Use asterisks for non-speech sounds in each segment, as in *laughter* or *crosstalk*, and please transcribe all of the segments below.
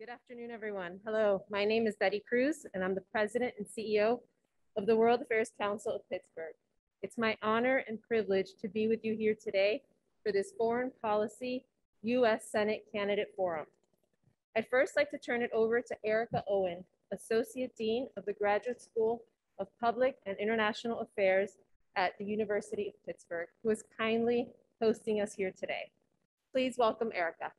Good afternoon, everyone. Hello, my name is Betty Cruz, and I'm the president and CEO of the World Affairs Council of Pittsburgh. It's my honor and privilege to be with you here today for this Foreign Policy U.S. Senate Candidate Forum. I'd first like to turn it over to Erica Owen, Associate Dean of the Graduate School of Public and International Affairs at the University of Pittsburgh, who is kindly hosting us here today. Please welcome Erica.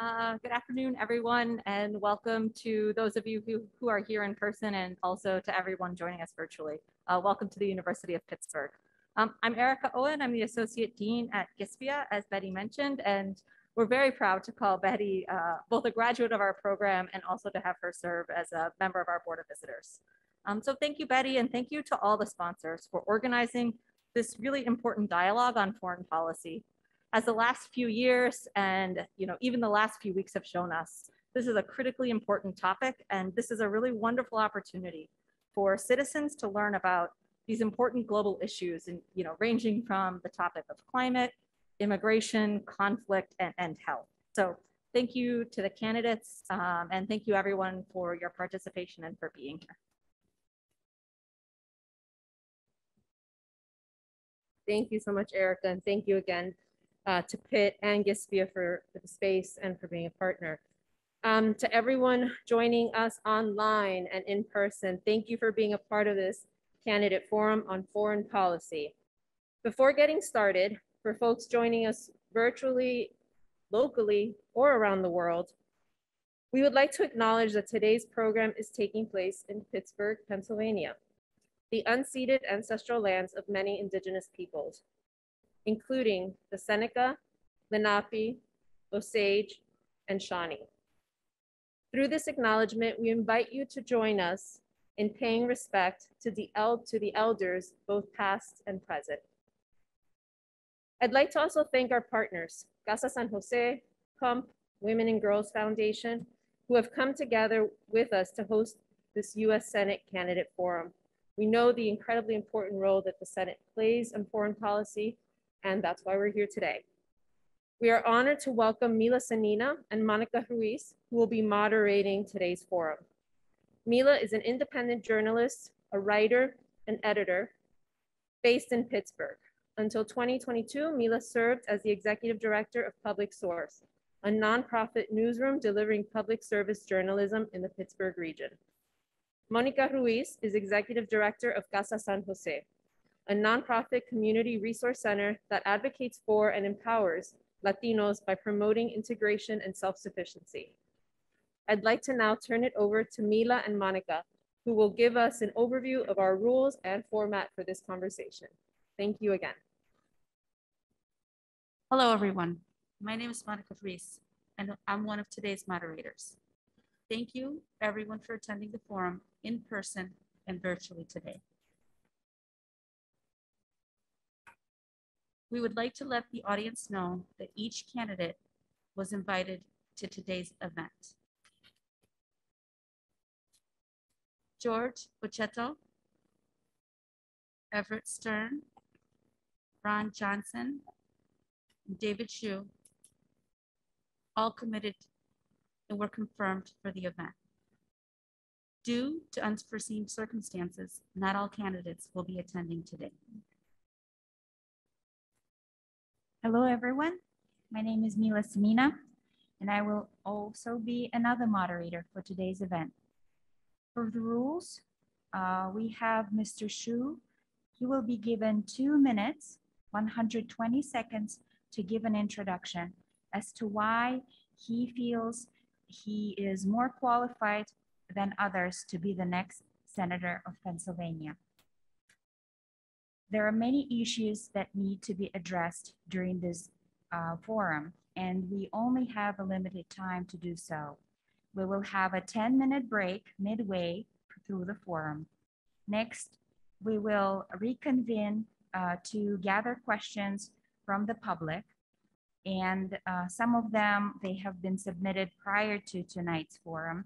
Uh, good afternoon, everyone, and welcome to those of you who, who are here in person and also to everyone joining us virtually. Uh, welcome to the University of Pittsburgh. Um, I'm Erica Owen. I'm the Associate Dean at GSPIA, as Betty mentioned, and we're very proud to call Betty uh, both a graduate of our program and also to have her serve as a member of our Board of Visitors. Um, so thank you, Betty, and thank you to all the sponsors for organizing this really important dialogue on foreign policy as the last few years and you know even the last few weeks have shown us, this is a critically important topic and this is a really wonderful opportunity for citizens to learn about these important global issues and you know ranging from the topic of climate, immigration, conflict, and, and health. So thank you to the candidates um, and thank you everyone for your participation and for being here. Thank you so much, Erica, and thank you again uh, to Pitt and GSPIA for, for, the space and for being a partner. Um, to everyone joining us online and in person, thank you for being a part of this candidate forum on foreign policy. Before getting started, for folks joining us virtually, locally, or around the world, we would like to acknowledge that today's program is taking place in Pittsburgh, Pennsylvania, the unceded ancestral lands of many indigenous peoples including the Seneca, Lenape, Osage, and Shawnee. Through this acknowledgement, we invite you to join us in paying respect to the, to the elders, both past and present. I'd like to also thank our partners, Casa San Jose, PUMP, Women and Girls Foundation, who have come together with us to host this US Senate Candidate Forum. We know the incredibly important role that the Senate plays in foreign policy and that's why we're here today. We are honored to welcome Mila Sanina and Monica Ruiz, who will be moderating today's forum. Mila is an independent journalist, a writer, and editor based in Pittsburgh. Until 2022, Mila served as the executive director of Public Source, a nonprofit newsroom delivering public service journalism in the Pittsburgh region. Monica Ruiz is executive director of Casa San Jose, a nonprofit community resource center that advocates for and empowers Latinos by promoting integration and self-sufficiency. I'd like to now turn it over to Mila and Monica, who will give us an overview of our rules and format for this conversation. Thank you again. Hello, everyone. My name is Monica Ruiz, and I'm one of today's moderators. Thank you, everyone, for attending the forum in person and virtually today. We would like to let the audience know that each candidate was invited to today's event. George Bochetto, Everett Stern, Ron Johnson, David Xu, all committed and were confirmed for the event. Due to unforeseen circumstances, not all candidates will be attending today. Hello, everyone. My name is Mila Sanina, and I will also be another moderator for today's event. For the rules, uh, we have Mr. Xu. He will be given two minutes, 120 seconds to give an introduction as to why he feels he is more qualified than others to be the next Senator of Pennsylvania. There are many issues that need to be addressed during this uh, forum, and we only have a limited time to do so. We will have a 10 minute break midway through the forum. Next, we will reconvene uh, to gather questions from the public. And uh, some of them, they have been submitted prior to tonight's forum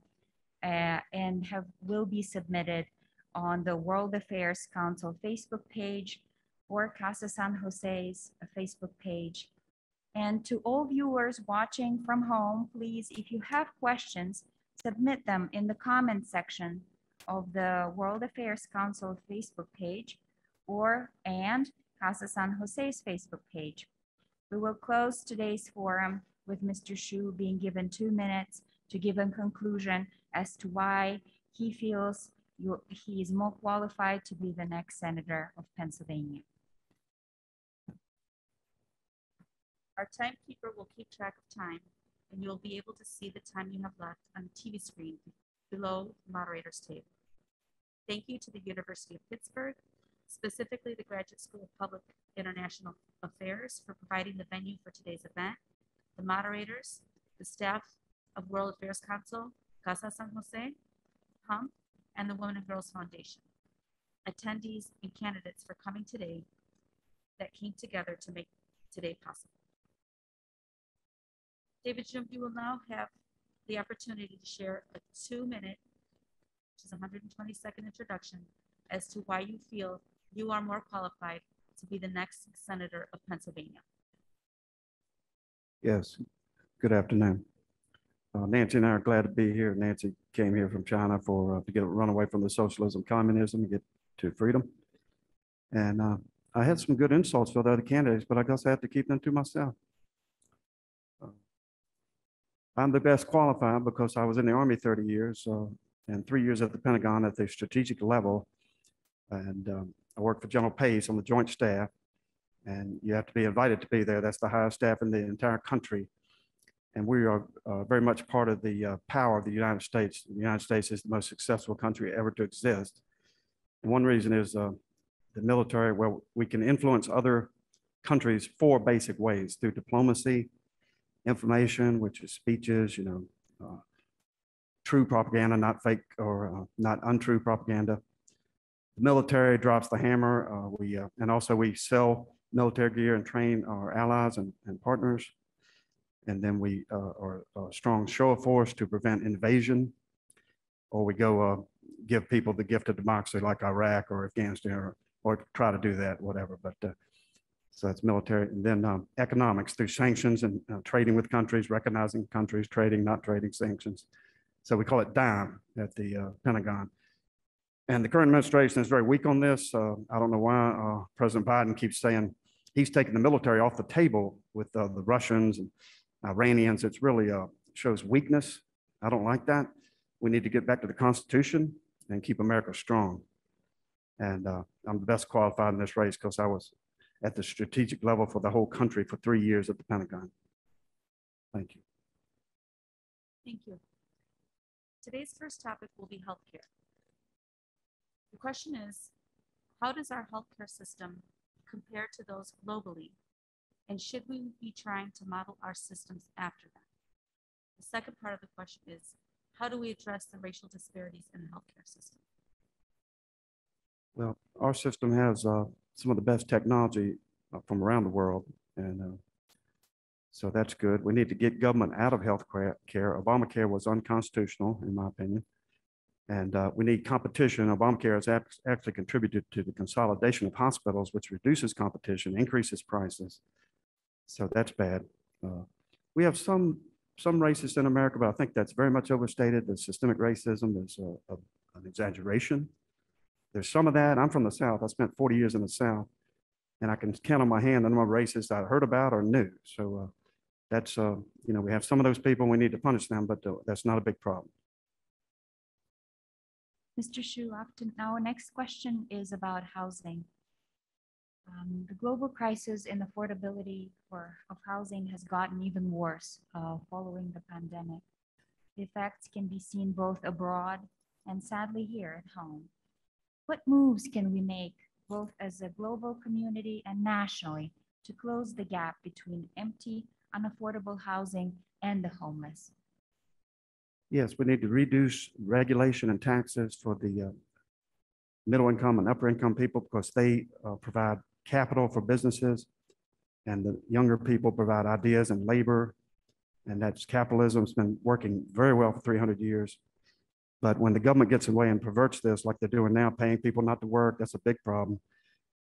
uh, and have will be submitted on the World Affairs Council Facebook page or Casa San Jose's Facebook page. And to all viewers watching from home, please, if you have questions, submit them in the comment section of the World Affairs Council Facebook page or and Casa San Jose's Facebook page. We will close today's forum with Mr. Xu being given two minutes to give a conclusion as to why he feels you- he is more qualified to be the next senator of Pennsylvania. Our timekeeper will keep track of time, and you'll be able to see the time you have left on the TV screen below the moderator's table. Thank you to the University of Pittsburgh, specifically the Graduate School of Public International Affairs for providing the venue for today's event, the moderators, the staff of World Affairs Council, Casa San Jose, PUMP, and the Women and Girls Foundation. Attendees and candidates for coming today that came together to make today possible. David Jim, you will now have the opportunity to share a two-minute, which is a hundred and twenty-second introduction as to why you feel you are more qualified to be the next senator of Pennsylvania. Yes, good afternoon. Uh, Nancy and I are glad to be here. Nancy came here from China for, uh, to get, run away from the socialism, communism, and get to freedom. And uh, I had some good insults for the other candidates, but I guess I have to keep them to myself. Uh, I'm the best qualified because I was in the Army 30 years uh, and three years at the Pentagon at the strategic level. And um, I worked for General Pace on the Joint Staff. And you have to be invited to be there. That's the highest staff in the entire country. And we are uh, very much part of the uh, power of the United States. The United States is the most successful country ever to exist. And one reason is uh, the military, where we can influence other countries four basic ways through diplomacy, information, which is speeches, you know, uh, true propaganda, not fake or uh, not untrue propaganda. The military drops the hammer. uh, We, and also we sell military gear and train our allies and, and partners. And then we uh, are a strong show of force to prevent invasion. Or we go uh, give people the gift of democracy like Iraq or Afghanistan or, or try to do that, whatever. But uh, so that's military. And then um, economics through sanctions and uh, trading with countries, recognizing countries, trading, not trading sanctions. So we call it DIME at the uh, Pentagon. And the current administration is very weak on this. Uh, I don't know why uh, President Biden keeps saying he's taking the military off the table with uh, the Russians and Iranians. It's really uh, shows weakness. I don't like that. We need to get back to the Constitution and keep America strong. And uh, I'm the best qualified in this race because I was at the strategic level for the whole country for three years at the Pentagon. Thank you. Thank you. Today's first topic will be healthcare. The question is, how does our healthcare system compare to those globally? And should we be trying to model our systems after them? The second part of the question is, how do we address the racial disparities in the healthcare system? Well, our system has uh, some of the best technology uh, from around the world. And uh, so that's good. We need to get government out of health care. care. Obamacare was unconstitutional, in my opinion. And uh, we need competition. Obamacare has actually contributed to the consolidation of hospitals, which reduces competition, increases prices. So that's bad. Uh, We have some, some racists in America, but I think that's very much overstated. The systemic racism is uh, a- an exaggeration. There's some of that. I'm from the South. I spent 40 years in the South. And I can count on my hand the number of racists I heard about or knew. So uh, that's, uh, you know, we have some of those people, we need to punish them, but uh, that's not a big problem. Mr. Xu, often, our next question is about housing. Um, The global crisis in affordability for, of housing has gotten even worse uh, following the pandemic. The effects can be seen both abroad and sadly here at home. What moves can we make, both as a global community and nationally, to close the gap between empty, unaffordable housing and the homeless? Yes, we need to reduce regulation and taxes for the uh, middle income and upper income people because they uh, provide capital for businesses. And the younger people provide ideas and labor. And that's capitalism's been working very well for 300 years. But when the government gets away and perverts this like they're doing now, paying people not to work, that's a big problem.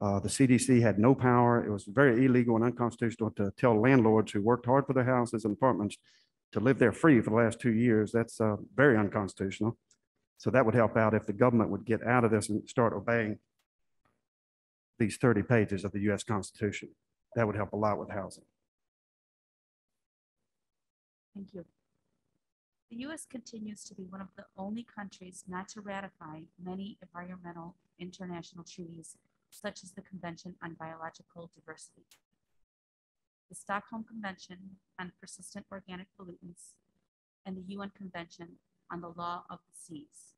Uh, The CDC had no power. It was very illegal and unconstitutional to tell landlords who worked hard for their houses and apartments to live there free for the last two years. That's uh, very unconstitutional. So that would help out if the government would get out of this and start obeying these 30 pages of the US Constitution. That would help a lot with housing. Thank you. The U.S. continues to be one of the only countries not to ratify many environmental international treaties, such as the Convention on Biological Diversity, the Stockholm Convention on Persistent Organic Pollutants, and the UN Convention on the Law of the Seas.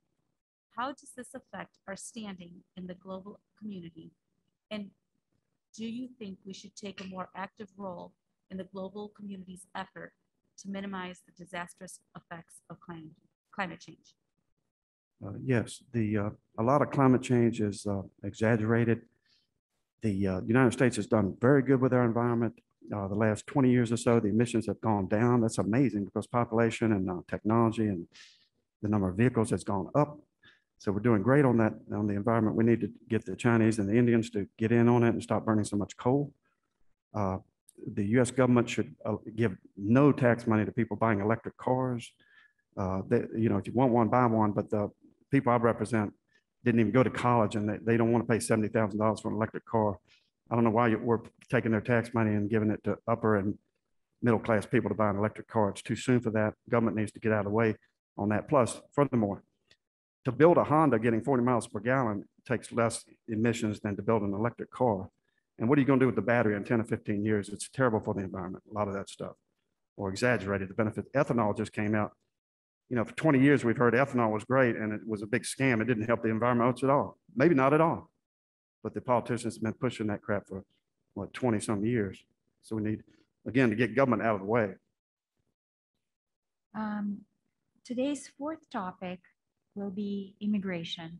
How does this affect our standing in the global community? And do you think we should take a more active role in the global community's effort to minimize the disastrous effects of climate, climate change. Uh, Yes, the, uh, a lot of climate change is uh, exaggerated. The uh, United States has done very good with our environment. Uh, The last 20 years or so, the emissions have gone down. That's amazing because population and uh, technology and the number of vehicles has gone up. So we're doing great on that, on the environment. We need to get the Chinese and the Indians to get in on it and stop burning so much coal. Uh, The US government should uh, give no tax money to people buying electric cars. Uh, They, you know, if you want one, buy one, but the people I represent didn't even go to college and they, they don't want to pay seventy thousand dollars for an electric car. I don't know why you- we're taking their tax money and giving it to upper and middle-class people to buy an electric car. It's too soon for that. Government needs to get out of the way on that. Plus, furthermore, to build a Honda getting forty miles per gallon takes less emissions than to build an electric car. And what are you going to do with the battery in ten or fifteen years? It's terrible for the environment, a lot of that stuff. Or exaggerated, the benefit. Ethanol just came out. You know, for twenty years, we've heard ethanol was great and it was a big scam. It didn't help the environment at all. Maybe not at all. But the politicians have been pushing that crap for, what, twenty-some years. So we need, again, to get government out of the way. Um, Today's fourth topic will be immigration.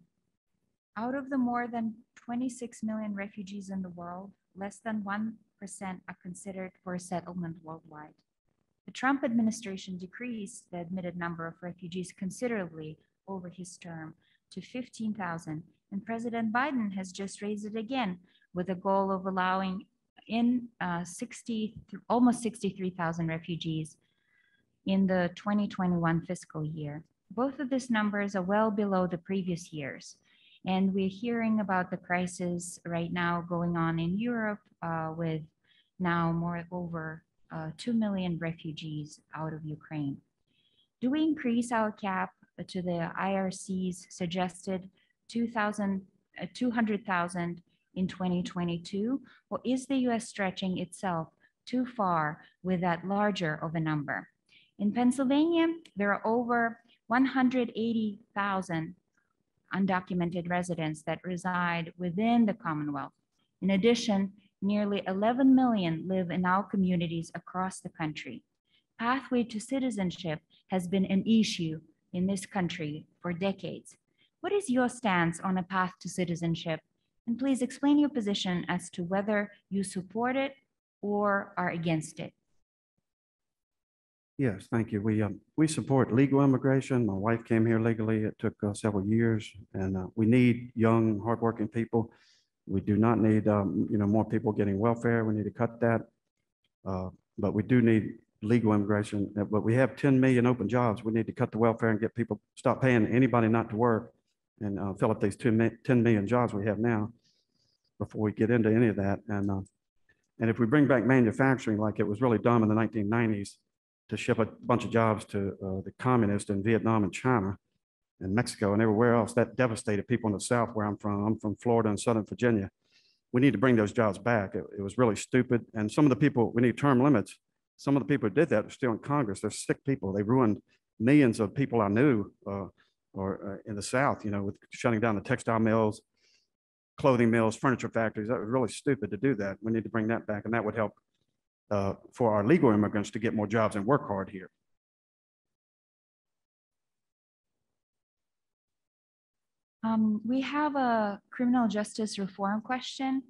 Out of the more than 26 million refugees in the world, less than 1% are considered for settlement worldwide. The Trump administration decreased the admitted number of refugees considerably over his term to 15,000, and President Biden has just raised it again with a goal of allowing in uh, 60, almost 63,000 refugees in the 2021 fiscal year. Both of these numbers are well below the previous years. And we're hearing about the crisis right now going on in Europe uh, with now more over uh, 2 million refugees out of Ukraine. Do we increase our cap to the IRC's suggested 2,000, uh, 200,000 in 2022? Or is the US stretching itself too far with that larger of a number? In Pennsylvania, there are over 180,000 undocumented residents that reside within the Commonwealth. In addition, nearly 11 million live in our communities across the country. Pathway to citizenship has been an issue in this country for decades. What is your stance on a path to citizenship? And please explain your position as to whether you support it or are against it. Yes, thank you. We, um, we support legal immigration. My wife came here legally. It took uh, several years. And uh, we need young, hardworking people. We do not need, um, you know, more people getting welfare. We need to cut that. Uh, But we do need legal immigration. Uh, But we have 10 million open jobs. We need to cut the welfare and get people, stop paying anybody not to work and uh, fill up these 10 million jobs we have now before we get into any of that. And, uh, and if we bring back manufacturing like it was really dumb in the 1990s, to ship a bunch of jobs to uh, the communists in Vietnam and China and Mexico and everywhere else. That devastated people in the South where I'm from. I'm from Florida and Southern Virginia. We need to bring those jobs back. It, it was really stupid. And some of the people, we need term limits. Some of the people who did that are still in Congress. They're sick people. They ruined millions of people I knew uh, or uh, in the South, you know, with shutting down the textile mills, clothing mills, furniture factories. That was really stupid to do that. We need to bring that back and that would help uh, for our legal immigrants to get more jobs and work hard here. Um, we have a criminal justice reform question.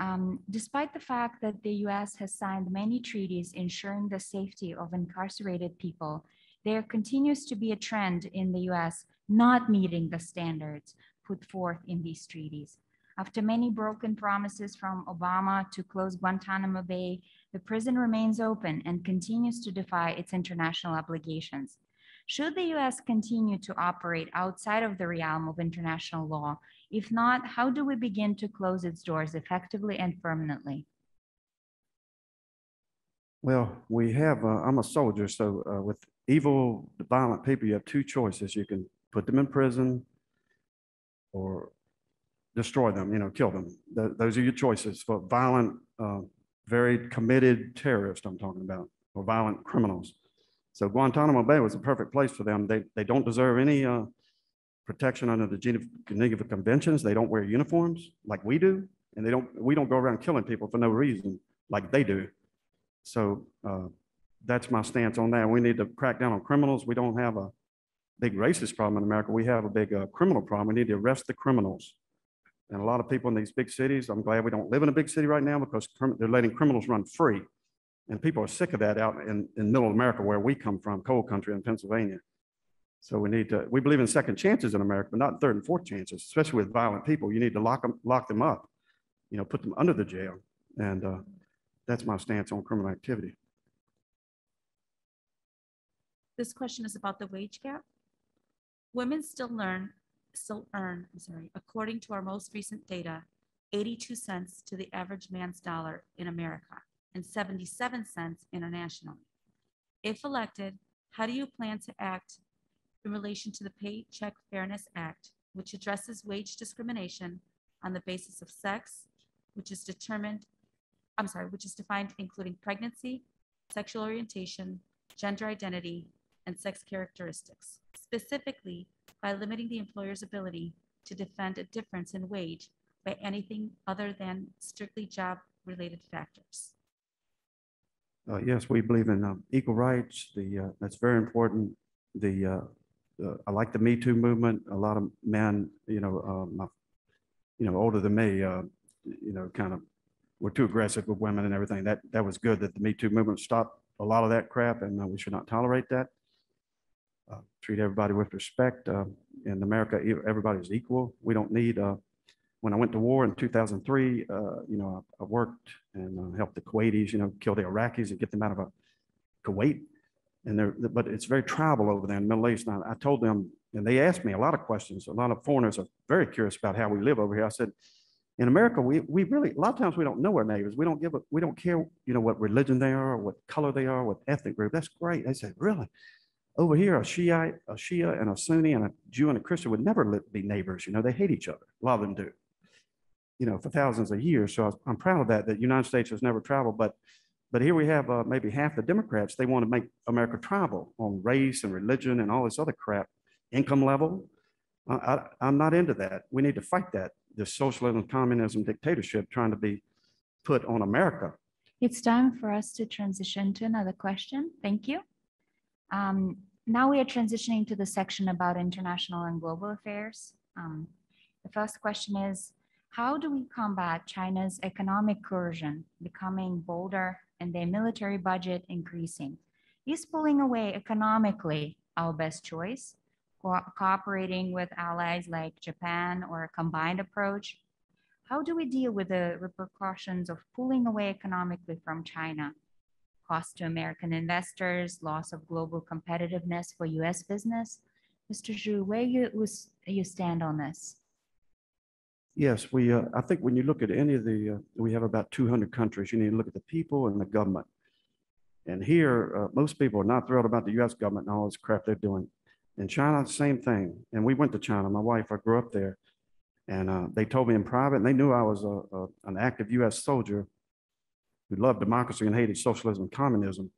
Um, despite the fact that the US has signed many treaties ensuring the safety of incarcerated people, there continues to be a trend in the US not meeting the standards put forth in these treaties. After many broken promises from Obama to close Guantanamo Bay, the prison remains open and continues to defy its international obligations. Should the US continue to operate outside of the realm of international law? If not, how do we begin to close its doors effectively and permanently? Well, we have, uh, I'm a soldier, so uh, with evil, violent people, you have two choices. You can put them in prison or destroy them, you know, kill them. Th- Those are your choices for violent, uh, very committed terrorists I'm talking about, or violent criminals. So Guantanamo Bay was a perfect place for them. They, they don't deserve any uh, protection under the Geneva Conventions. They don't wear uniforms like we do, and they don't, we don't go around killing people for no reason like they do. So uh, that's my stance on that. We need to crack down on criminals. We don't have a big racist problem in America. We have a big uh, criminal problem. We need to arrest the criminals. And a lot of people in these big cities, I'm glad we don't live in a big city right now because they're letting criminals run free. And people are sick of that out in, in middle America where we come from, coal country in Pennsylvania. So we need to, we believe in second chances in America, but not third and fourth chances, especially with violent people. You need to lock them, lock them up, you know, put them under the jail. And uh, that's my stance on criminal activity. This question is about the wage gap. Women still learn, still earn, I'm sorry, according to our most recent data, 82 cents to the average man's dollar in America and 77 cents internationally. If elected, how do you plan to act in relation to the Paycheck Fairness Act, which addresses wage discrimination on the basis of sex, which is determined, I'm sorry, which is defined including pregnancy, sexual orientation, gender identity, and sex characteristics, specifically by limiting the employer's ability to defend a difference in wage by anything other than strictly job-related factors. Uh, Yes, we believe in um, equal rights. The, uh, that's very important. The, uh, I like the Me Too movement. A lot of men, you know, my, you know, older than me, uh, you know, kind of were too aggressive with women and everything. That, that was good that the Me Too movement stopped a lot of that crap and uh, we should not tolerate that. Uh, Treat everybody with respect. Uh, In America, everybody's equal. We don't need, uh, when I went to war in 2003, uh, you know, I I worked and uh, helped the Kuwaitis, you know, kill the Iraqis and get them out of uh, Kuwait. And they're, but it's very tribal over there in the Middle East. And I I told them, and they asked me a lot of questions. A lot of foreigners are very curious about how we live over here. I said, in America, we, we really, a lot of times we don't know our neighbors. We don't give a, we don't care, you know, what religion they are, what color they are, what ethnic group. That's great. They said, really? Over here, a Shiite, a Shia and a Sunni and a Jew and a Christian would never be neighbors. You know, they hate each other. A lot of them do you know, for thousands of years. So I'm proud of that, that United States has never traveled, but, but here we have uh, maybe half the Democrats, they want to make America travel on race and religion and all this other crap, income level. I, I'm not into that. We need to fight that, this socialism, communism, dictatorship trying to be put on America. It's time for us to transition to another question. Thank you. Um, Now we are transitioning to the section about international and global affairs. Um, The first question is, how do we combat China's economic coercion becoming bolder and their military budget increasing? Is pulling away economically our best choice? Co- Cooperating with allies like Japan or a combined approach? How do we deal with the repercussions of pulling away economically from China? Cost to American investors, loss of global competitiveness for US business? Mr. Xu, where you, you stand on this? Yes, we, uh, I think when you look at any of the, uh, we have about 200 countries, you need to look at the people and the government. And here, uh, most people are not thrilled about the US government and all this crap they're doing. In China, same thing. And we went to China, my wife, I grew up there. And uh, they told me in private, and they knew I was a, a- an active US soldier who loved democracy and hated socialism and communism.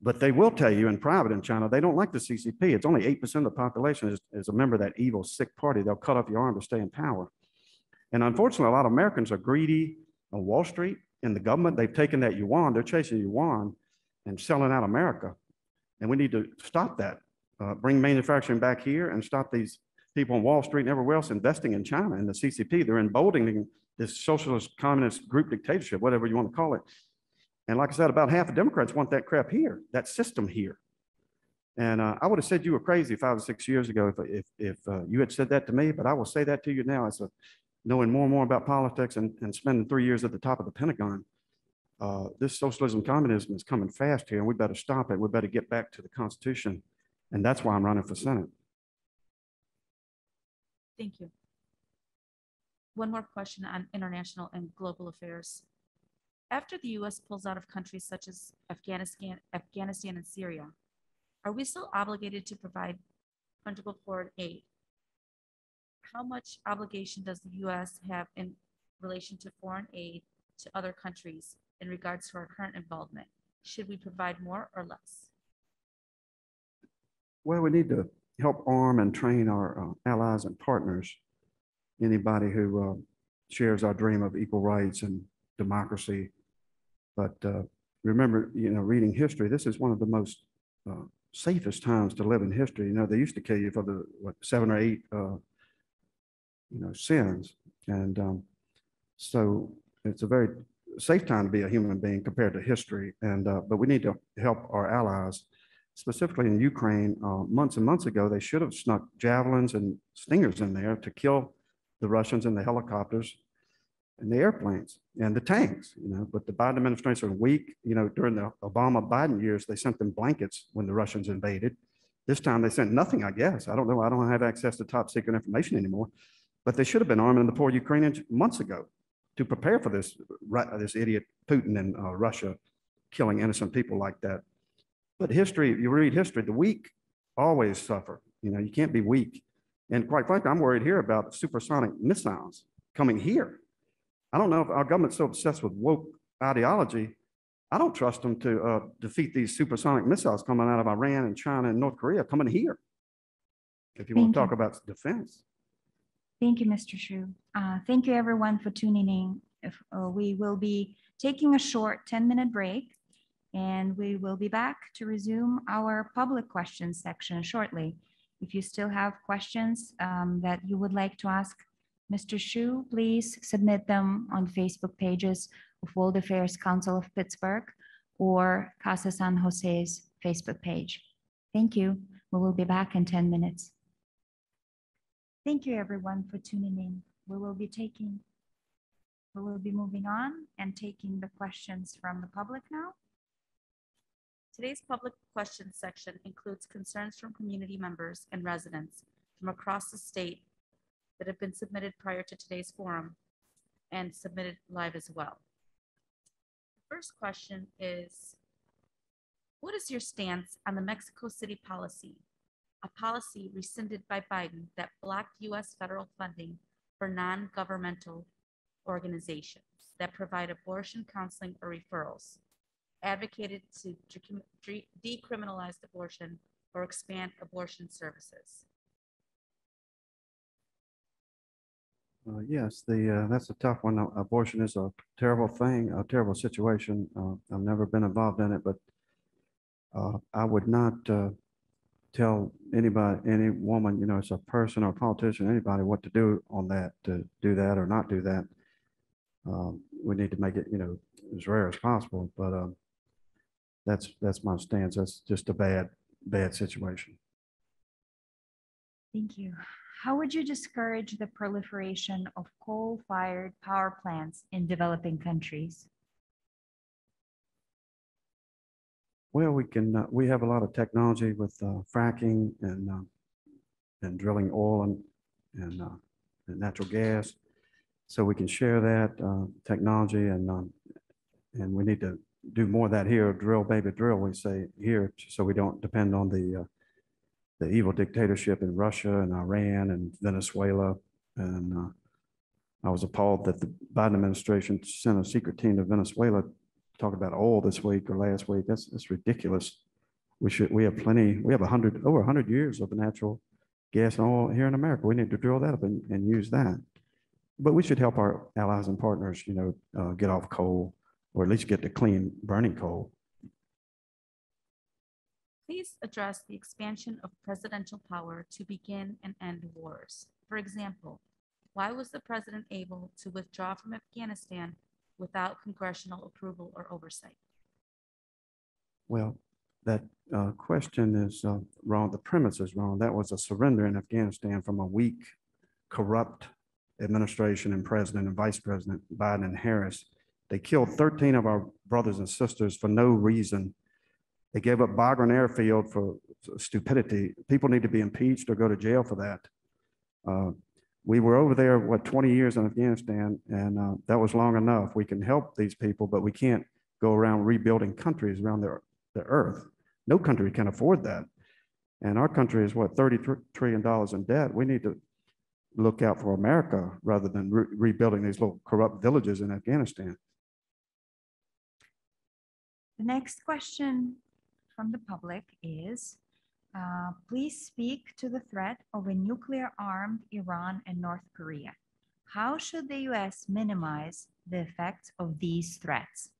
But they will tell you in private in China, they don't like the CCP. It's only 8% of the population is, is a member of that evil, sick party. They'll cut off your arm to stay in power. And unfortunately, a lot of Americans are greedy on Wall Street in the government. They've taken that yuan, they're chasing yuan and selling out America. And we need to stop that, uh, bring manufacturing back here and stop these people on Wall Street and everywhere else investing in China and the CCP. They're emboldening this socialist communist group dictatorship, whatever you want to call it. And like I said, about half the Democrats want that crap here, that system here. And uh, I would have said you were crazy five or six years ago if, if, if uh, you had said that to me, but I will say that to you now as a knowing more and more about politics and, and spending three years at the top of the Pentagon, uh, this socialism communism is coming fast here and we better stop it. We better get back to the Constitution. And that's why I'm running for Senate. Thank you. One more question on international and global affairs. After the US pulls out of countries such as Afghanistan, Afghanistan and Syria, are we still obligated to provide fungible foreign aid? How much obligation does the US have in relation to foreign aid to other countries in regards to our current involvement? Should we provide more or less? Well, we need to help arm and train our uh, allies and partners. Anybody who uh, shares our dream of equal rights and democracy. But uh, remember, you know, reading history, this is one of the most uh, safest times to live in history. You know, they used to kill you for the, what, seven or eight, uh, you know, sins. And um, so it's a very safe time to be a human being compared to history. And, uh, but we need to help our allies specifically in Ukraine, uh, months and months ago, they should have snuck javelins and stingers in there to kill the Russians and the helicopters and the airplanes and the tanks, you know, but the Biden administration are weak. You know, during the Obama Biden years, they sent them blankets when the Russians invaded. This time they sent nothing, I guess. I don't know. I don't have access to top secret information anymore, but they should have been arming the poor Ukrainians months ago to prepare for this, this idiot Putin and uh, Russia killing innocent people like that. But history, you read history, the weak always suffer. You know, you can't be weak. And quite frankly, I'm worried here about supersonic missiles coming here. I don't know if our government's so obsessed with woke ideology. I don't trust them to uh, defeat these supersonic missiles coming out of Iran and China and North Korea coming here. If you want Thank to talk about defense. Thank you, Mr. Xu. Uh, Thank you, everyone, for tuning in. If, uh, We will be taking a short 10-minute break, and we will be back to resume our public questions section shortly. If you still have questions um, that you would like to ask Mr. Xu, please submit them on Facebook pages of World Affairs Council of Pittsburgh or Casa San Jose's Facebook page. Thank you. We will be back in 10 minutes. Thank you, everyone, for tuning in. We will be taking, we will be moving on and taking the questions from the public now. Today's public questions section includes concerns from community members and residents from across the state that have been submitted prior to today's forum and submitted live as well. The First question is, what is your stance on the Mexico City policy? A policy rescinded by Biden that blocked US federal funding for non-governmental organizations that provide abortion counseling or referrals advocated to decriminalize abortion or expand abortion services. Uh, Yes, the, uh, that's a tough one. Uh, Abortion is a terrible thing, a terrible situation. Uh, I've never been involved in it, but uh, I would not uh, tell anybody, any woman, you know, it's a person or a politician, anybody what to do on that, to do that or not do that. Um, We need to make it, you know, as rare as possible, but um, that's, that's my stance. That's just a bad, bad situation. Thank you. How would you discourage the proliferation of coal-fired power plants in developing countries? Well, we can, uh, we have a lot of technology with uh, fracking and, um, and drilling oil and, and, uh, and natural gas. So we can share that uh, technology and, um, and we need to do more of that here, drill, baby, drill, we say here, so we don't depend on the, uh, the evil dictatorship in Russia and Iran and Venezuela. And uh, I was appalled that the Biden administration sent a secret team to Venezuela talk about oil this week or last week. That's, that's ridiculous. We should, we have plenty, we have a hundred, over a hundred years of natural gas and oil here in America. We need to drill that up and, and use that. But we should help our allies and partners, you know, uh, get off coal or at least get to clean burning coal. Please address the expansion of presidential power to begin and end wars. For example, why was the president able to withdraw from Afghanistan without congressional approval or oversight? Well, that uh, question is uh, wrong. The premise is wrong. That was a surrender in Afghanistan from a weak, corrupt administration and president and vice president Biden and Harris. They killed 13 of our brothers and sisters for no reason. They gave up Bagram Airfield for stupidity. People need to be impeached or go to jail for that. Uh, We were over there, what, 20 years in Afghanistan, and uh, that was long enough. We can help these people, but we can't go around rebuilding countries around the, the earth. No country can afford that. And our country is what, $30 trillion in debt. We need to look out for America rather than re- rebuilding these little corrupt villages in Afghanistan. The next question from the public is, uh, please speak to the threat of a nuclear-armed Iran and North Korea. How should the US minimize the effects of these threats?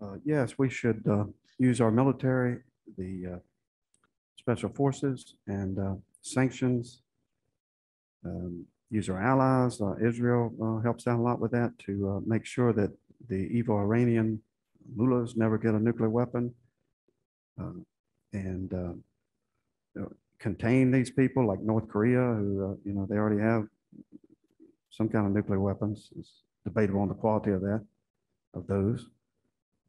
Uh, Yes, we should uh, use our military, the uh, special forces and uh, sanctions. um, Use our allies. Uh, Israel helps out a lot with that to make sure that the evil Iranian mullahs never get a nuclear weapon. uh, And uh, you know, contain these people like North Korea, who, uh, you know, they already have some kind of nuclear weapons. It's debatable on the quality of that, of those.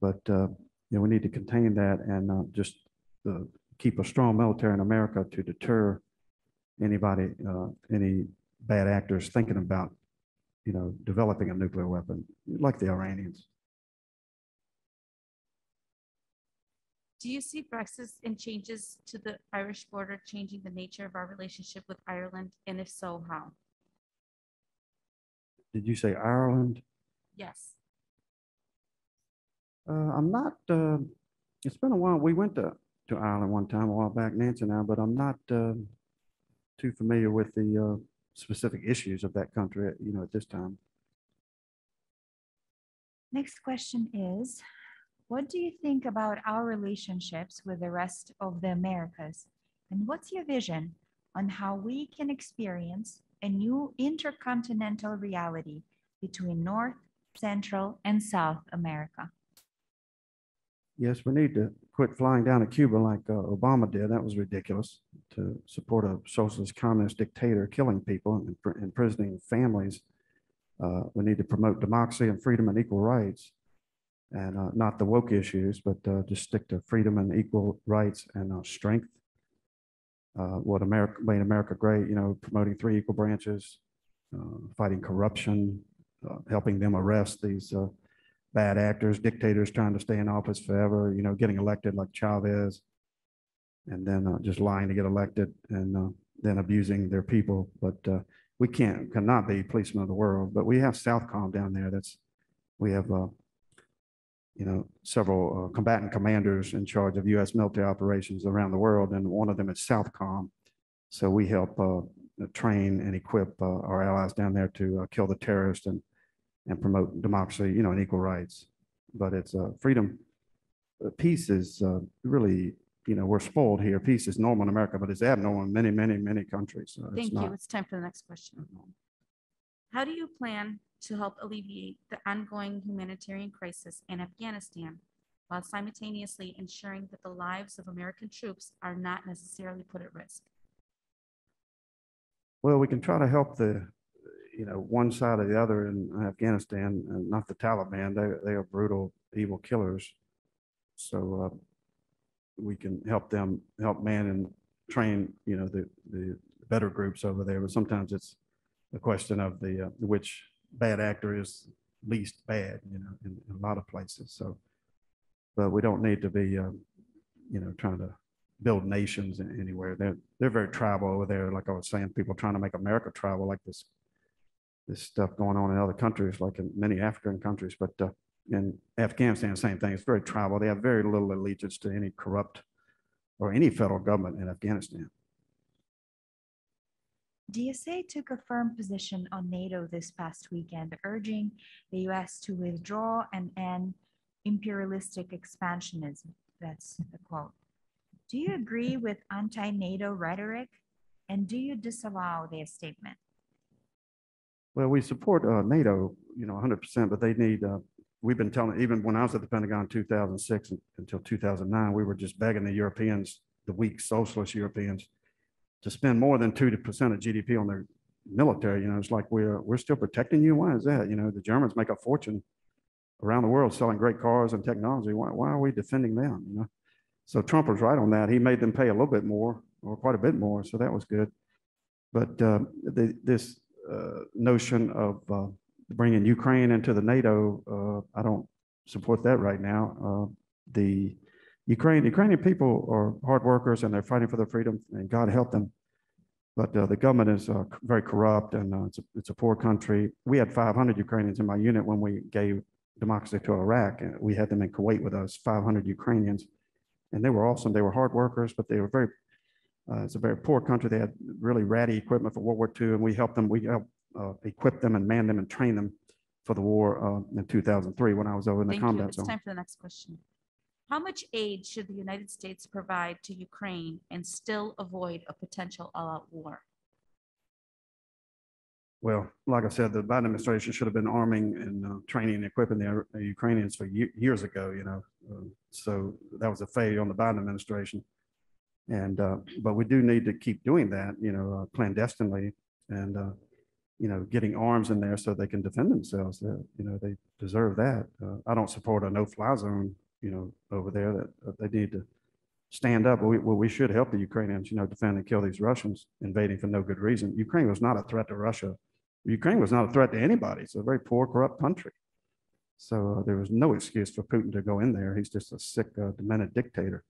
But, uh, you know, we need to contain that and uh, just uh, keep a strong military in America to deter anybody, uh, any bad actors thinking about, you know, developing a nuclear weapon, like the Iranians. Do you see Brexit and changes to the Irish border changing the nature of our relationship with Ireland? And if so, how? Did you say Ireland? Yes. Uh, I'm not, uh, it's been a while. We went to, to Ireland one time a while back, Nancy and I, but I'm not, uh, too familiar with the, uh, specific issues of that country, you know, at this time. Next question is, what do you think about our relationships with the rest of the Americas? And what's your vision on how we can experience a new intercontinental reality between North, Central, and South America? Yes, we need to quit flying down to Cuba like uh, Obama did. That was ridiculous to support a socialist communist dictator killing people and impr- imprisoning families. Uh, we need to promote democracy and freedom and equal rights and uh, not the woke issues, but uh, just stick to freedom and equal rights and uh, strength. Uh, what America made America great, you know, promoting three equal branches, fighting corruption, helping them arrest these bad actors, dictators trying to stay in office forever, you know, getting elected like Chavez. And then uh, just lying to get elected and uh, then abusing their people. But uh, we can't, cannot be policemen of the world. But we have Southcom down there. That's, we have, uh, you know, several uh, combatant commanders in charge of U.S. military operations around the world. And one of them is Southcom. So we help uh, train and equip our allies down there to kill the terrorists and and promote democracy, you know, and equal rights. But it's uh, freedom. uh, Peace is uh, really, you know, we're spoiled here. Peace is normal in America, but it's abnormal in many, many, many countries. So it's Thank you. not. It's time for the next question. How do you plan to help alleviate the ongoing humanitarian crisis in Afghanistan while simultaneously ensuring that the lives of American troops are not necessarily put at risk? Well, we can try to help the, you know, one side or the other in Afghanistan, and not the Taliban. They, they are brutal, evil killers. So uh, we can help them, help man and train, you know, the, the better groups over there. But sometimes it's a question of the, uh, which bad actor is least bad, you know, in, in a lot of places. So, but we don't need to be, um, you know, trying to build nations anywhere. They're, they're very tribal over there. Like I was saying, people trying to make America tribal like this, this stuff going on in other countries, like in many African countries, but uh, in Afghanistan, same thing. It's very tribal. They have very little allegiance to any corrupt or any federal government in Afghanistan. DSA took a firm position on NATO this past weekend, urging the US to withdraw and end imperialistic expansionism. That's the quote. Do you agree with anti-NATO rhetoric? And do you disavow their statement? Well, we support uh, NATO, you know, 100%, but they need, uh, we've been telling, even when I was at the Pentagon in 2006 until 2009, we were just begging the Europeans, the weak socialist Europeans, to spend more than 2% of GDP on their military, you know, it's like we're, we're still protecting you. Why is that? You know, the Germans make a fortune around the world selling great cars and technology. Why, why are we defending them, you know? So Trump was right on that. He made them pay a little bit more or quite a bit more, so that was good. But uh, the, this notion of uh, bringing Ukraine into the NATO, uh, I don't support that right now. Uh, The Ukraine, Ukrainian people are hard workers and they're fighting for their freedom and God help them. But uh, the government is uh, very corrupt and uh, it's, a- it's a poor country. We had 500 Ukrainians in my unit when we gave democracy to Iraq. and We had them in Kuwait with us, 500 Ukrainians. And they were awesome. They were hard workers, but they were very, uh, it's a very poor country. They had really ratty equipment for World War II and we helped them, we helped uh, equip them and man them and train them for the war uh, in 2003 when I was over in the Thank you. combat It's zone. time for the next question. How much aid should the United States provide to Ukraine and still avoid a potential all-out war? Well, like I said, the Biden administration should have been arming and uh, training and equipping the Ukrainians for years ago, you know. Uh, So that was a failure on the Biden administration. And, uh, but we do need to keep doing that, you know, uh, clandestinely and, uh, you know, getting arms in there so they can defend themselves. Uh, You know, they deserve that. Uh, I don't support a no-fly zone, you know, over there that that they need to stand up. We, well, we should help the Ukrainians, you know, defend and kill these Russians invading for no good reason. Ukraine was not a threat to Russia. Ukraine was not a threat to anybody. It's a very poor, corrupt country. So uh, there was no excuse for Putin to go in there. He's just a sick, uh, demented dictator.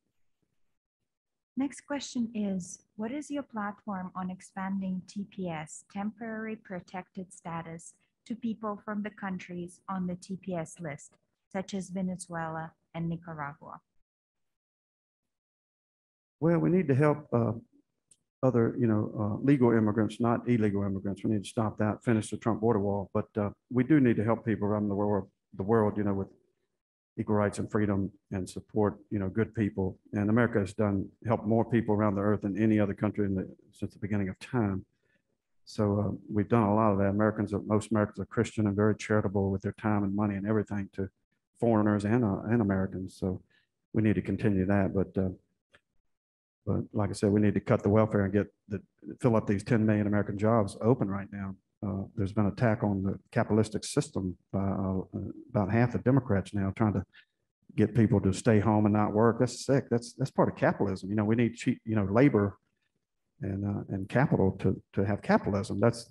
Next question is, what is your platform on expanding TPS, temporary protected status, to people from the countries on the TPS list, such as Venezuela and Nicaragua? Well, we need to help uh, other, you know, uh, legal immigrants, not illegal immigrants. We need to stop that, finish the Trump border wall. But uh, we do need to help people around the world, the world, you know, with equal rights and freedom and support, you know, good people. And America has done, helped more people around the earth than any other country in the, since the beginning of time. So uh, we've done a lot of that. Americans, are most Americans are Christian and very charitable with their time and money and everything to foreigners and, uh, and Americans. So we need to continue that. But uh, but like I said, we need to cut the welfare and get the, fill up these 10 million American jobs open right now. Uh, There's been attack on the capitalistic system by uh, about half the Democrats now trying to get people to stay home and not work. That's sick. That's, that's part of capitalism. You know, we need cheap, you know, labor and, uh, and capital to, to have capitalism. That's,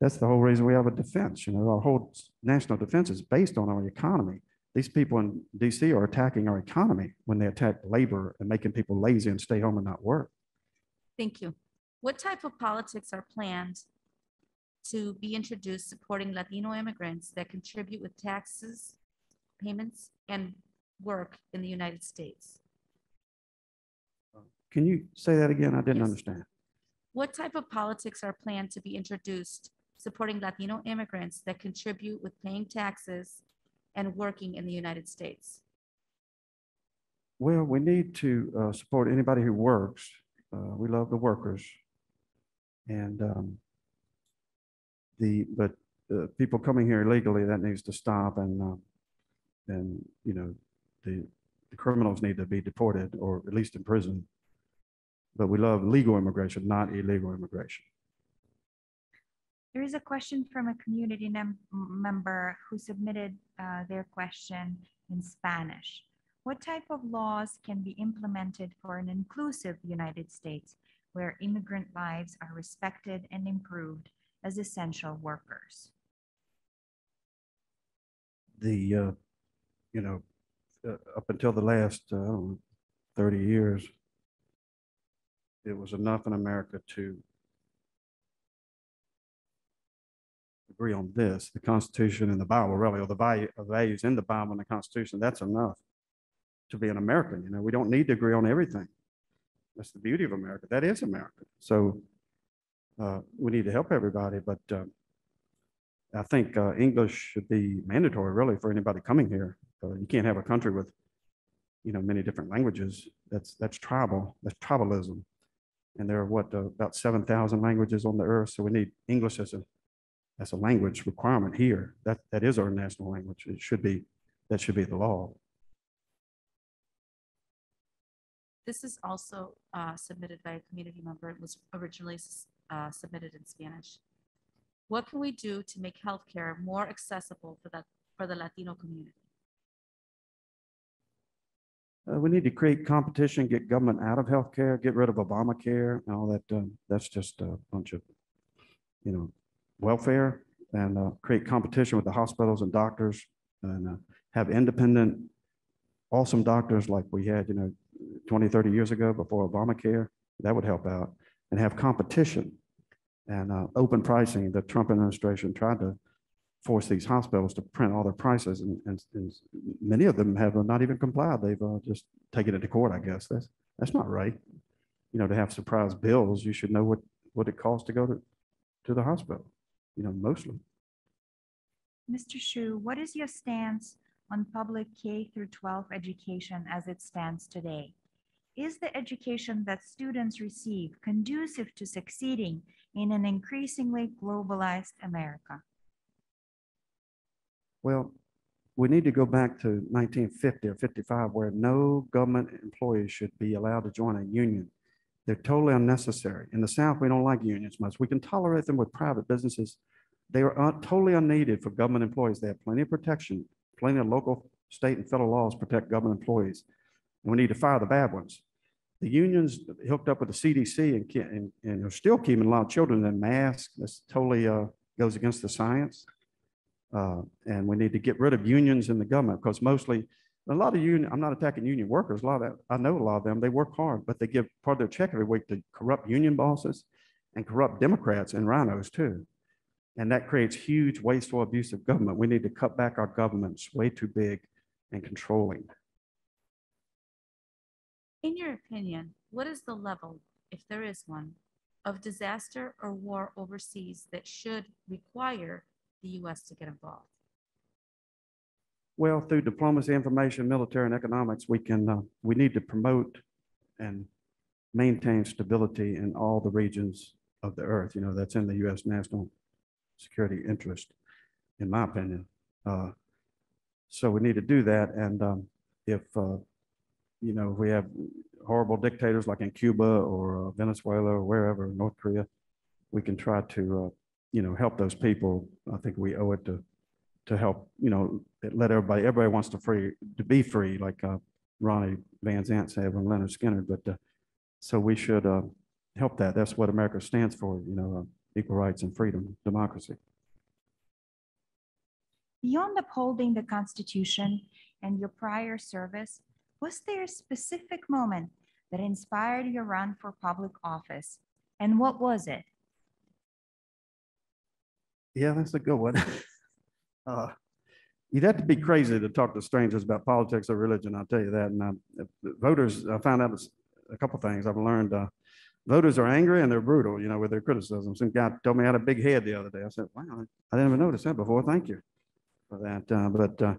that's the whole reason we have a defense. You know, our whole national defense is based on our economy. These people in DC are attacking our economy when they attack labor and making people lazy and stay home and not work. Thank you. What type of politics are planned to be introduced supporting Latino immigrants that contribute with taxes, payments, and work in the United States? Can you say that again? I didn't Yes. understand. What type of politics are planned to be introduced supporting Latino immigrants that contribute with paying taxes and working in the United States? Well, we need to uh, support anybody who works. Uh, We love the workers. And um, the, but uh, people coming here illegally, that needs to stop and, um, and, you know, the the criminals need to be deported or at least imprisoned. But we love legal immigration, not illegal immigration. There is a question from a community mem- member who submitted uh, their question in Spanish. What type of laws can be implemented for an inclusive United States where immigrant lives are respected and improved as essential workers? the, uh, you know, uh, up until the last, uh, know, 30 years, it was enough in America to agree on this, the Constitution and the Bible, really, or the value, values in the Bible and the Constitution, that's enough to be an American, you know, we don't need to agree on everything. That's the beauty of America. That is America. So uh, we need to help everybody, but uh, I think uh, English should be mandatory really for anybody coming here. Uh, You can't have a country with, you know, many different languages. That's, that's tribal, that's tribalism. And there are what, uh, about 7,000 languages on the earth. So we need English as a, as a language requirement here. That, that is our national language. It should be, that should be the law. This is also submitted by a community member. It was originally uh, submitted in Spanish. What can we do to make healthcare more accessible for the, for the Latino community? Uh, we need to create competition, get government out of healthcare, get rid of Obamacare and all that. um, That's just a bunch of, you know, welfare and uh, create competition with the hospitals and doctors and uh, have independent, awesome doctors like we had, you know, 20, 30 years ago before Obamacare. That would help out and have competition and uh, open pricing. The Trump administration tried to force these hospitals to print all their prices and, and, and many of them have not even complied. They've uh, just taken it to court, I guess. That's, that's not right. You know, to have surprise bills, you should know what, what it costs to go to, to the hospital, you know, mostly. Mr. Xu, what is your stance on public K through 12 education as it stands today? Is the education that students receive conducive to succeeding in an increasingly globalized America? Well, we need to go back to 1950 or 55 where no government employees should be allowed to join a union. They're totally unnecessary. In the South, we don't like unions much. We can tolerate them with private businesses. They are totally unneeded for government employees. They have plenty of protection. Plenty of local, state, and federal laws protect government employees. We need to fire the bad ones. The unions hooked up with the CDC and, and, and are still keeping a lot of children in masks. That's totally uh, goes against the science. Uh, And we need to get rid of unions in the government because mostly, a lot of union, I'm not attacking union workers, a lot of, I know a lot of them, they work hard, but they give part of their check every week to corrupt union bosses and corrupt Democrats and RINOs too. And that creates huge wasteful, abuse of government. We need to cut back our governments way too big and controlling. In your opinion, what is the level, if there is one, of disaster or war overseas that should require the US to get involved? Well, through diplomacy, information, military, and economics, we can, uh, we need to promote and maintain stability in all the regions of the earth, you know, that's in the U.S. national security interest, in my opinion. Uh, So we need to do that, and um, if, uh, you know, we have horrible dictators like in Cuba or uh, Venezuela or wherever, North Korea, we can try to, uh, you know, help those people. I think we owe it to to help, you know, let everybody, everybody wants to free, to be free, like uh, Ronnie Van Zant said when Lynyrd Skynyrd, but uh, so we should uh, help that. That's what America stands for, you know, uh, equal rights and freedom, democracy. Beyond upholding the Constitution and your prior service, was there a specific moment that inspired your run for public office? And what was it? Yeah, that's a good one. *laughs* Uh, You'd have to be crazy to talk to strangers about politics or religion, I'll tell you that. And uh, voters, I found out a couple things I've learned. uh, Voters are angry and they're brutal, you know, with their criticisms. Some guy told me I had a big head the other day. I said, wow, I didn't even notice that before. Thank you for that. Uh, But uh,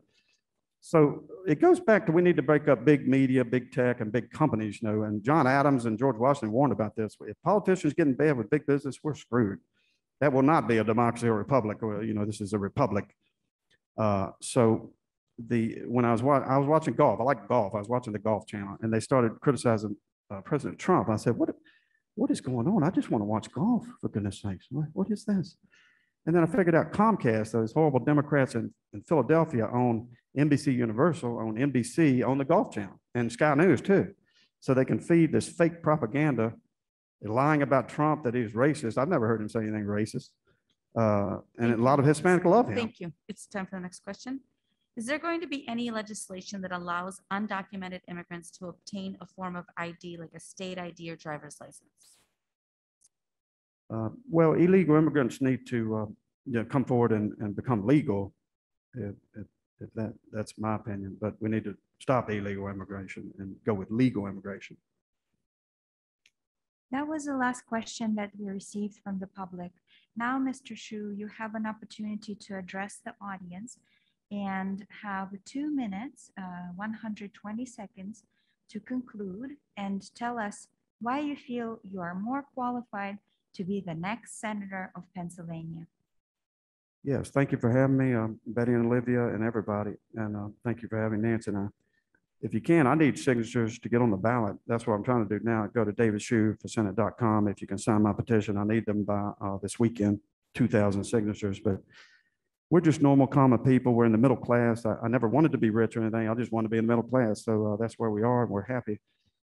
so it goes back to we need to break up big media, big tech, and big companies, you know. And John Adams and George Washington warned about this. If politicians get in bed with big business, we're screwed. That will not be a democracy or republic. Or, you know, this is a republic. Uh, so the when I was wa- I was watching golf. I like golf. I was watching the Golf Channel, and they started criticizing uh, President Trump. I said, "What? What is going on? I just want to watch golf for goodness sakes. What, what is this?" And then I figured out Comcast, those horrible Democrats in, in Philadelphia own NBC Universal, own NBC, own the Golf Channel, and Sky News too. So they can feed this fake propaganda, lying about Trump that he's racist. I've never heard him say anything racist. Uh, and a lot of Hispanic love him. Thank you. It's time for the next question. Is there going to be any legislation that allows undocumented immigrants to obtain a form of ID, like a state ID or driver's license? Uh, Well, illegal immigrants need to, uh, you know, come forward and, and become legal. If, if, if that, that's my opinion, but we need to stop illegal immigration and go with legal immigration. That was the last question that we received from the public. Now, Mr. Xu, you have an opportunity to address the audience and have two minutes, uh, 120 seconds to conclude and tell us why you feel you are more qualified to be the next senator of Pennsylvania. Yes, thank you for having me, um, Betty and Olivia and everybody. And uh, thank you for having Nancy and I. If you can, I need signatures to get on the ballot. That's what I'm trying to do now. Go to davidxuforsenate.com. If you can sign my petition, I need them by uh, this weekend two thousand signatures, but we're just normal, common people. We're in the middle class. I, I never wanted to be rich or anything. I just wanted to be in the middle class. So uh, that's where we are and we're happy.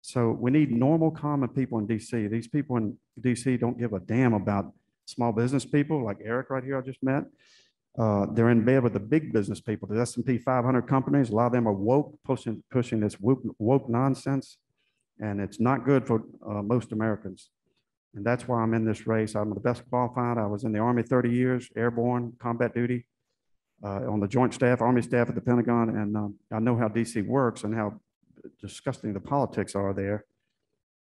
So we need normal, common people in DC. These people in DC don't give a damn about small business people like Eric right here I just met. Uh, They're in bed with the big business people, the S and P 500 companies. A lot of them are woke, pushing, pushing this woke, woke nonsense. And it's not good for uh, most Americans. And that's why I'm in this race. I'm the best qualified. I was in the Army 30 years, airborne, combat duty, uh, on the Joint Staff, Army staff at the Pentagon, and um, I know how DC works and how disgusting the politics are there.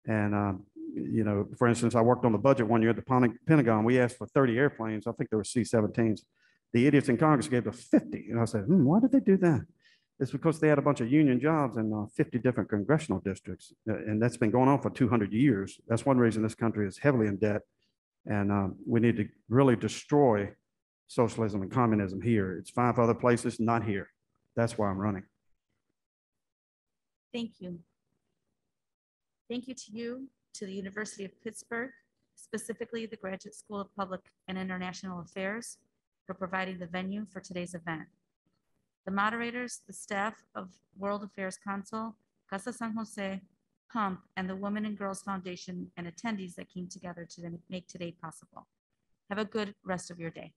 And, um, you know, for instance, I worked on the budget one year at the Pentagon-. We asked for 30 airplanes. I think there were C-17s. The idiots in Congress gave us 50. And I said, hmm, why did they do that? It's because they had a bunch of union jobs in uh, 50 different congressional districts. uh, And that's been going on for 200 years. That's one reason this country is heavily in debt. And um, we need to really destroy socialism and communism here. It's five other places, not here. That's why I'm running. Thank you. Thank you to you, to the University of Pittsburgh, specifically the Graduate School of Public and International Affairs for providing the venue for today's event. The moderators, the staff of World Affairs Council, Casa San José, PUMP, and the Women and Girls Foundation and attendees that came together to make today possible. Have a good rest of your day.